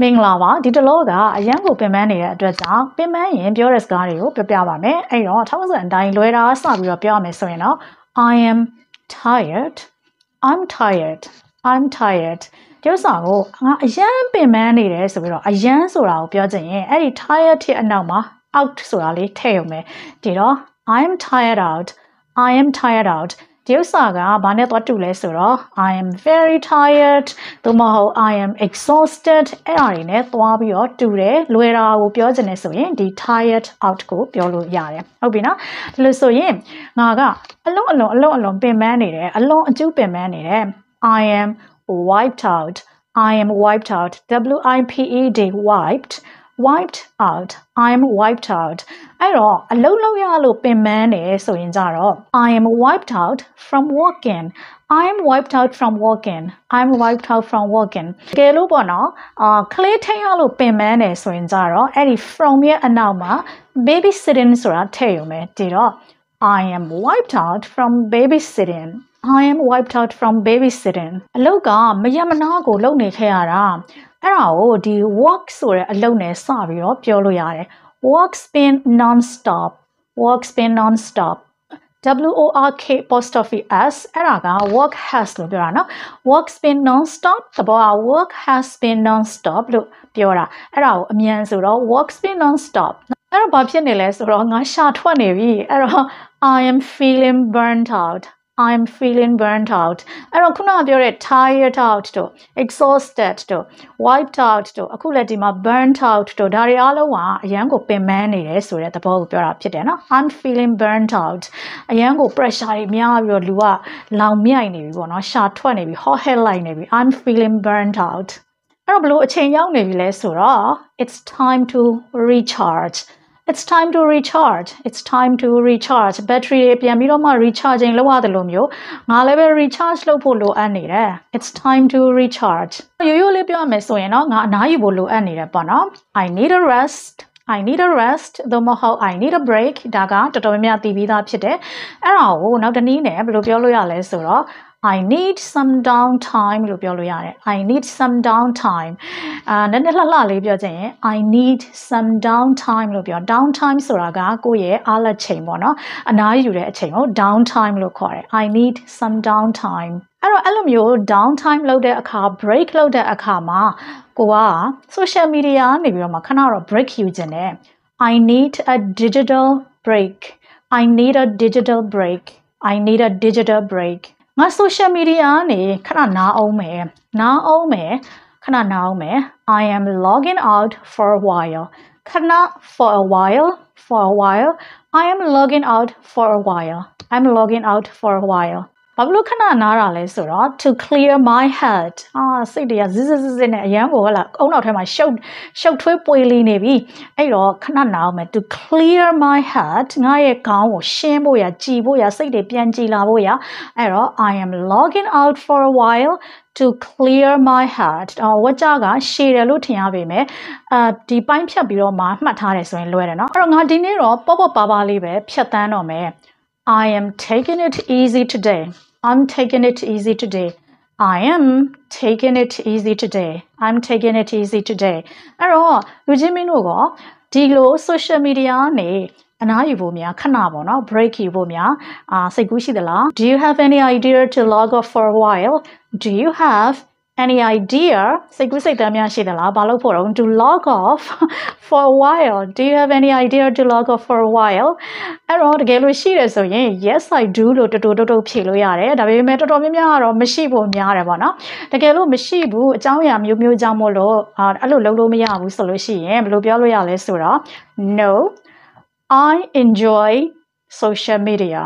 မင်္ဂလာပါဒီတလောကအရန်ကိုပင်ပန်းနေတဲ့အတွက်ကြောင့်ပင်ပန်းရင်ပြောတဲ့စကားတွေကိုပြောပြပါမယ်အဲ့တော့ထောက်စံအတိုင်းလွယ်တာစပြီးတော့ပြောရမယ်ဆိုရင်တော့ I am tired I'm tired I'm tired ဒီဥစ္စာကိုငါအရန်ပင်ပန်းနေတယ်ဆိုပြီးတော့အရန်ဆိုတာကိုပြောချင်ရင်အဲ့ဒီ tired ရဲ့အနောက်မှာ out ဆိုတာလေးထည့်ရုံပဲဒီတော့ I'm tired out I am tired out ဒီဥစ္စာကဘာနဲ့သွားတူလဲဆိုတော့ I am very tired သို့မဟုတ် I am exhausted အဲ့ဒါတွေနဲ့သွားပြီးတော့တူတယ်လွယ်တာကိုပြောချင်တယ်ဆိုရင်ဒီ tired out ကိုပြောလို့ရတယ်ဟုတ်ပြီနော်ဒါလို့ဆိုရင်ငါကအလုံးအလုံးအလုံးအလုံးပင်ပန်းနေတယ်အလုံးအကျူးပင်ပန်းနေတယ် I am wiped out I am wiped out W I P E D wiped wiped out i'm wiped out အဲ့တော့အလုံးလုံးရလို့ပင်ပန်းတယ်ဆိုရင်ကြတော့ i am wiped out from walking i am wiped out from walking i'm wiped out from walking ကဲလို့ပေါ့နော်အာကလေးထိရလို့ပင်ပန်းတယ်ဆိုရင်ကြတော့အဲ့ဒီ from ရဲ့အနောက်မှာ baby sitting ဆိုတာထည့်ရုံပဲဒီတော့ i am wiped out from baby sitting I am wiped out from babysitting အလုတ်ကမရမနာကိုလုပ်နေခဲ့ရတာအဲ့ဒါကိုဒီ work ဆိုတဲ့အလုပ်နဲ့စပြီးတော့ပြောလို့ရတယ် walks been non-stop walks been non-stop WORK apostrophe s အဲ့ဒါက work has လို့ပြောတာနော် works been non stop သဘောက work has been non stop လို့ပြောတာအဲ့ဒါကိုအမြန်ဆိုတော့ works been non stop အဲ့တော့ဘာဖြစ်နေလဲဆိုတော့ငါရှာထွက်နေပြီအဲ့တော့ I am feeling burnt out I'm feeling burnt out အဲ့တော့ခုနကပြောတဲ့ tired out တို့ exhausted တို့ wiped out တို့အခုလည်းဒီမှာ burnt out တို့ဒါတွေအားလုံးကအရန်ကိုပင်ပန်းနေတယ်ဆိုတဲ့သဘောကိုပြောတာဖြစ်တယ်နော် I'm feeling burnt out အရန်ကို pressure တွေများပြီးတော့လူကလောင်မြိုက်နေပြီပေါ့နော်ရှာထွက်နေပြီ hot head လိုက်နေပြီ I'm feeling burnt out အဲ့တော့ဘလို့အချိန်ရောက်နေပြီလဲဆိုတော့ it's time to recharge it's time to recharge it's time to recharge battery တွေပြန်ပြီးတော့မှ recharging လုပ်ရတယ်လို့မျိုးငါလည်းပဲ recharge လုပ်ဖို့လိုအပ်နေတယ် it's time to recharge ရိုးရိုးလေးပြောရမယ်ဆိုရင်တော့ငါအနားယူဖို့လိုအပ်နေတယ်ပေါ့နော် I need a rest I need a rest သို့မဟုတ် I need a break ဒါကတော်တော်များများသိပြီးသားဖြစ်တယ်အဲ့ဒါကိုနောက်တနည်းနဲ့ဘယ်လိုပြောလို့ရလဲဆိုတော့ I need some downtime လို့ပြောလို့ရတယ် I need some downtime အာနည်းနည်းလှလှလေးပြောချင်ရင် I need some downtime လို့ပြော downtime ဆိုတာကကိုယ့်ရဲ့အားလက်ချိန်ပေါ့နော်အနားယူတဲ့အချိန်ကို downtime လို့ခေါ်တယ် I need some downtime အဲ့တော့အဲ့လိုမျိုး downtime လုပ်တဲ့အခါ break လုပ်တဲ့အခါမှာကိုက social media နေပြီးတော့မှခဏတော့ break ယူခြင်းနဲ့ I need a digital break I need a digital break I need a digital break ငါ social media ကနေခဏနားအောင်မယ်နားအောင်မယ်ခဏနားအောင်မယ် I am logging out for a while ခဏ for a while for a while I am logging out for a while I'm logging out for a while ဘာလို့ခဏနားတာလဲဆိုတော့ to clear my head အာစိတ်တွေကဇစ်ဇစ်ဇစ်နဲ့အရန်ကိုဟလာအုံနောက်ထဲမှာရှုပ်ရှုပ်ထွေးပွေလီနေပြီအဲ့တော့ခဏနားအောင်မယ် to clear my head ငါရဲ့ခေါင်းကိုရှင်းဖို့ရကြည်ဖို့ရစိတ်တွေပြန်ကြည်လာဖို့ရအဲ့တော့ I am logging out for a while to clear my head အော်ဝကြကရှည်တယ်လို့ထင်ရပေမဲ့အာဒီပိုင်းဖြတ်ပြီးတော့မှမှတ်ထားတယ်ဆိုရင်လွယ်တယ်เนาะအဲ့တော့ငါဒီနေ့တော့ပေါ့ပေါ့ပါပါလေးပဲဖြတ်တန်းတော့မယ် I am taking it easy today I'm taking it easy today I am taking it easy today I'm taking it easy today အဲ့တော့လူချင်းမင်းတို့ကဒီလို social media နေအနားယူဖို့များခဏပေါ့နော် break ယူဖို့များအာစိတ်ကူးရှိသလား Do you have any idea to log off for a while Do you have any idea စိတ်ကူးစိတ်တမ်းများရှိသလားဘာလို့ဖို့တော့ to log off for a while do you have any idea to log off for a while အဲ့တော့တကယ်လို့ရှိတယ်ဆိုရင် yes i do လို့တူတူတူတူဖြေလို့ရတယ်ဒါပေမဲ့တော်တော်များများကတော့မရှိဖို့များတယ်ပေါ့နော်တကယ်လို့မရှိဘူးအကြောင်းအရာမျိုးမျိုးကြောင့်မို့လို့အဲ့လိုလုပ်လို့မရဘူးဆိုလို့ရှိရင်ဘယ်လိုပြောလို့ရလဲဆိုတော့ no i enjoy social media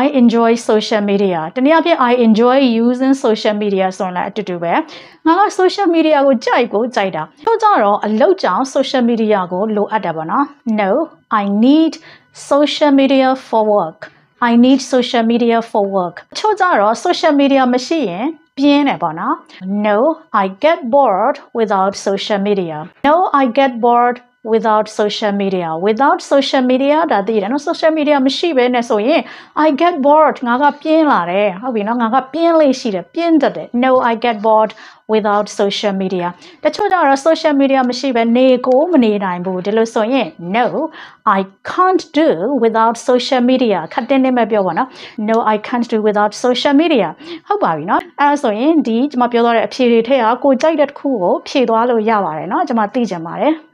I enjoy social media တနည်းအားဖြင့် I enjoy using social media ဆိုရင်လည်းအတူတူပဲငါက social media ကိုကြိုက်ကိုကြိုက်တာတော့ကြတော့အလုပ်ကြောင့် social media ကိုလိုအပ်တယ်ပေါ့နော် No I need social media for work I need social media for work ချို့ကြတော့ social media မရှိရင်ပြင်းတယ်ပေါ့နော် No I get bored without social media No I get bored without social media without social media ဒါသိရတယ်နော် social media မရှိဘဲနဲ့ဆိုရင် I get bored ငါကပြင်းလာတယ်ဟုတ်ပြီနော်ငါကပြင်းလေးရှိတယ်ပြင်းတတ်တယ် no I get bored without social media တချို့ကျတော့ social media မရှိဘဲနေကိုမနေနိုင်ဘူးဒီလိုဆိုရင် no I can't do without social media ခက်တင်းနေမဲ့ပြောပါနော် no I can't do without social media ဟုတ်ပါပြီနော်အဲဒါဆိုရင်ဒီကျွန်မပြောသွားတဲ့အဖြေတွေထက်ကကိုကြိုက်တဲ့တစ်ခုကိုဖြေသွားလို့ရပါတယ်နော်ကျွန်မသိကြပါတယ်